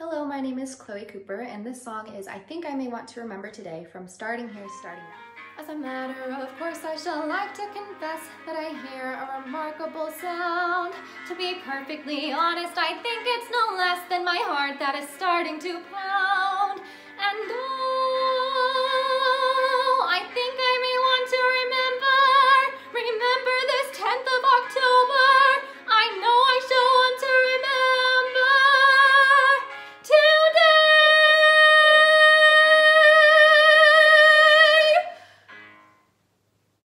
Hello, my name is Chloe Cooper, and this song is I Think I May Want to Remember Today from Starting Here, Starting Now. As a matter of course, I shall like to confess that I hear a remarkable sound. To be perfectly honest, I think it's no less than my heart that is starting to pound.